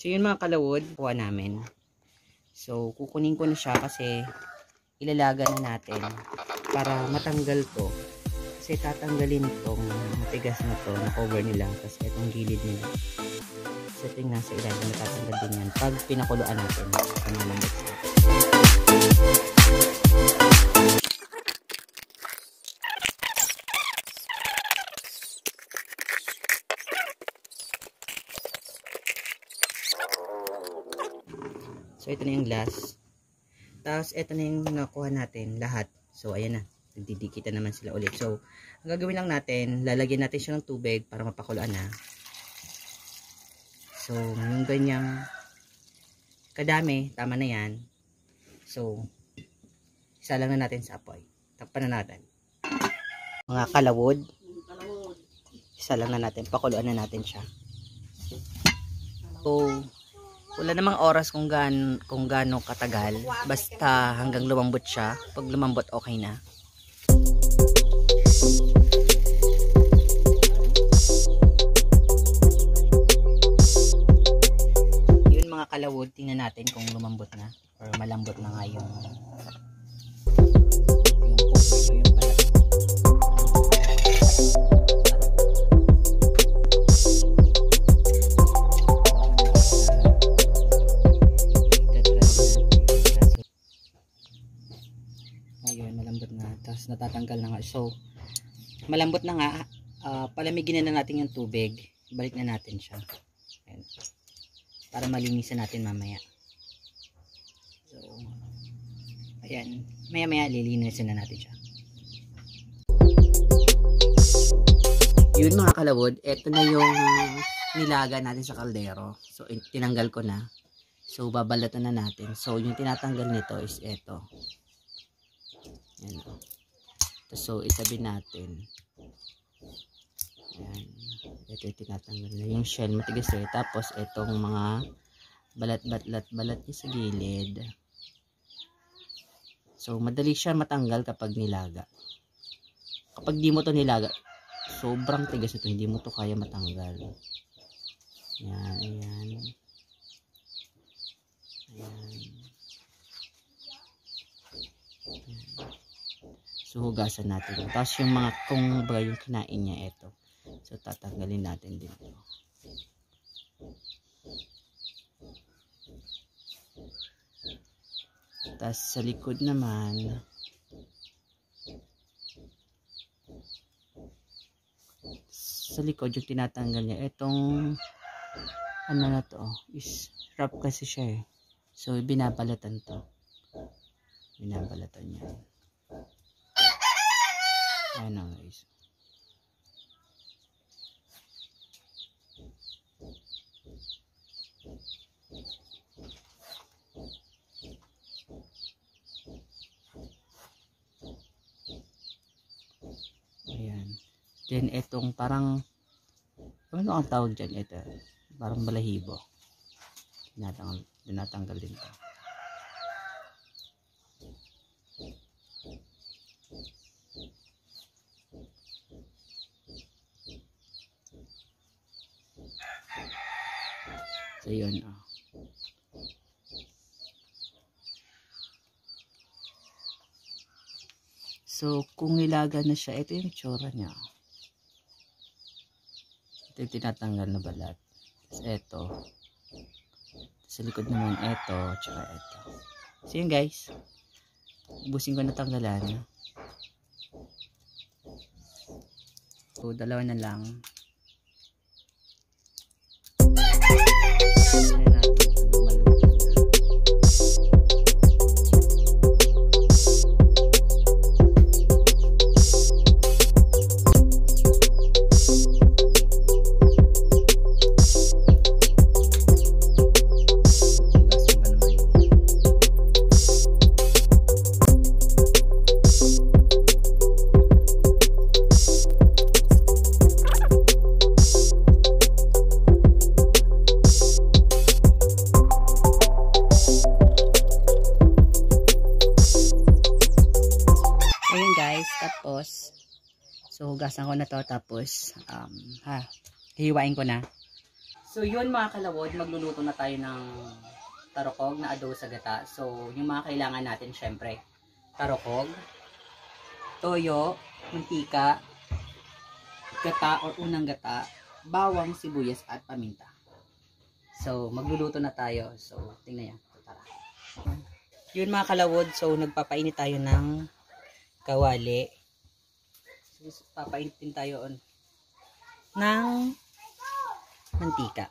So yun mga kalawod, kuha namin. So kukunin ko na siya kasi ilalaga na natin para matanggal to. Kasi tatanggalin itong matigas na to na cover nila kasi itong gilid nila. So ito yung nasa ilalim na tatanggal din yan pag pinakuluan natin. Ano lang Ito na yung glass. Tapos, ito na yung nakuha natin lahat. So, ayan na. Nagdidikitan naman sila ulit. So, ang gagawin lang natin, lalagyan natin siya ng tubig para mapakuluan na. So, yung ganyang kadami, tama na yan. So, isa lang na natin sa apoy. Takpan na natin. Mga kalawod. Isa lang na natin. Pakuluan na natin siya. So, wala namang oras kung gaano kung gaano katagal. Basta hanggang lumambot siya. Pag lumambot okay na. Yun mga kalawod tingnan natin kung lumambot na or malambot na nga yung na. Tapos natatanggal na nga. So, malambot na nga. Uh, palamigin na natin yung tubig. Balik na natin siya. Ayun. Para malinisan natin mamaya. So, ayan. Maya maya lilinisin na natin siya. Yun mga kalawod, eto na yung nilaga natin sa kaldero. So, tinanggal ko na. So, babalatan na natin. So, yung tinatanggal nito is eto. Ayan o. So, itabi natin. Ayan. Ito yung tinatanggal na. Yung shell matigas eh. Tapos, itong mga balat-balat-balat niya sa gilid. So, madali siya matanggal kapag nilaga. Kapag di mo to nilaga, sobrang tigas ito. Hindi mo to kaya matanggal. Ayan, ayan. Ayan. So, hugasan natin. Tapos, yung mga, kung baga yung kinain niya, ito. So, tatanggalin natin din ito. Tapos, sa likod naman, sa likod, yung tinatanggal niya, itong, ano na to, is, wrap kasi siya eh. So, binabalatan to. Binabalatan niya. Ayan na guys. Ayan. Then itong parang ano ang tawag dyan? Ito. Parang balahibo. Tinatanggal, tinatanggal din ito. So, yun. Oh. So, kung nilaga na siya, ito yung tsura niya. Ito yung tinatanggal na balat. Ito. Sa likod naman, ito. Tsaka ito. So, yun guys. Ubusin ko na tanggalan. So, dalawa na lang. Yeah. So hugasan ko na to tapos um ha hihiwain ko na. So yun mga kalawod, magluluto na tayo ng tarokog na adobo sa gata. So yung mga kailangan natin syempre, tarokog, toyo, mantika, gata or unang gata, bawang, sibuyas at paminta. So magluluto na tayo. So tingnan yan. Tara. Yun mga kalawod, so nagpapainit tayo ng kawali. Din tayo on ng mantika.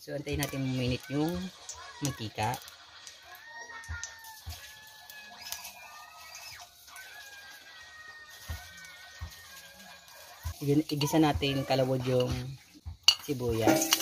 So, antayin natin minute yung mantika. Igisa natin kalawod yung sibuyas.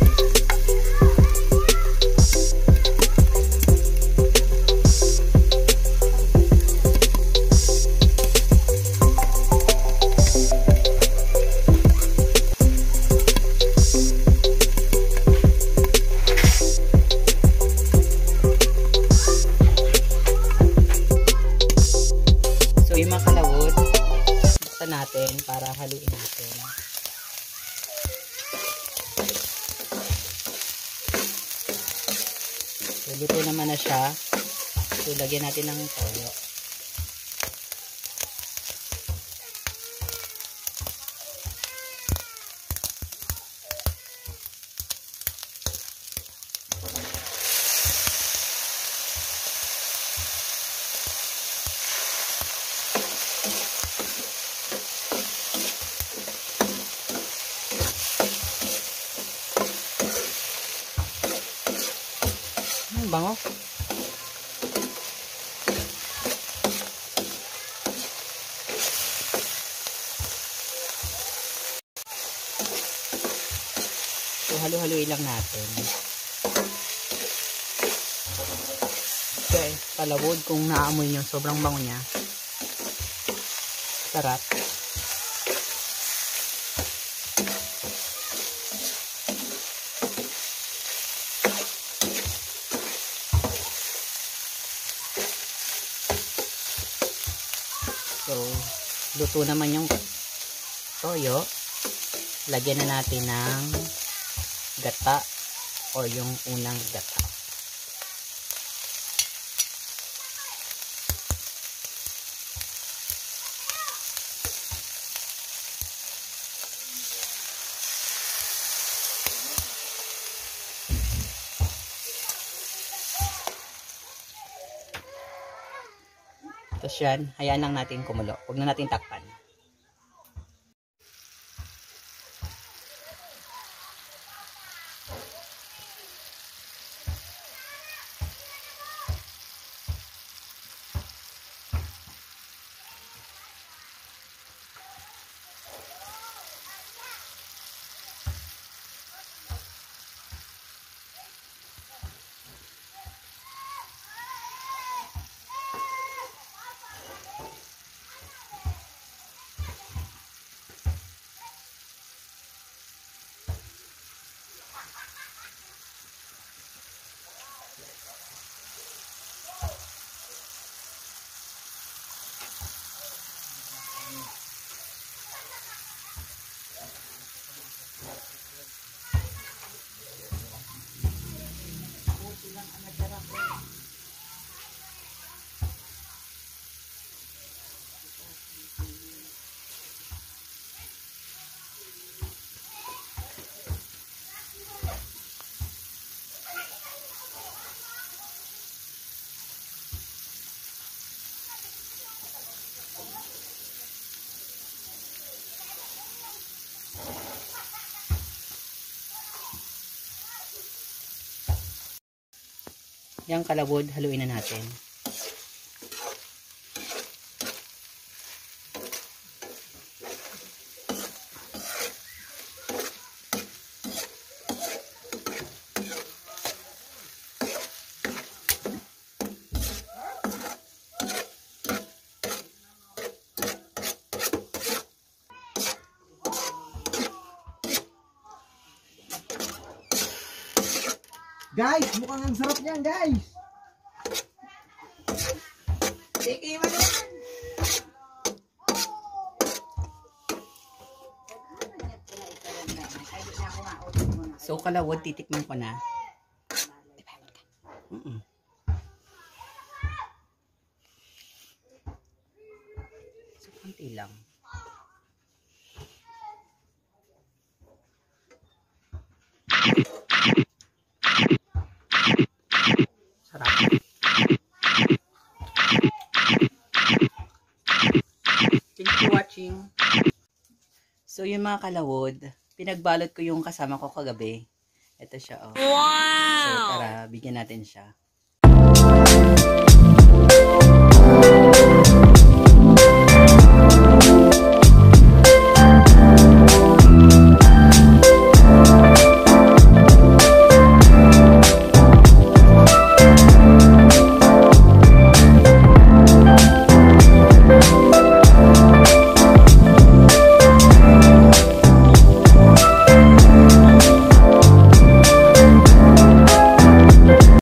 So, luto naman na siya. So, lagyan natin ng toyo. Bango. So, halu-haluin lang natin. Okay, palawod kung naamoy nyo, sobrang bango niya. Sarap. So, luto naman yung toyo. Lagyan na natin ng gata o yung unang gata. Yan, hayaan lang natin kumulo. Huwag na natin takpan. Yung kalawod, haluin na natin. Guys, mukhang ang sarap niyan, guys. Sige, na. So, kalawod, titikman ko na. Mm-mm. So, konti lang. So, yung mga kalawod, pinagbalot ko yung kasama ko kagabi. Ito siya, oh. Wow! So, tara, bigyan natin siya.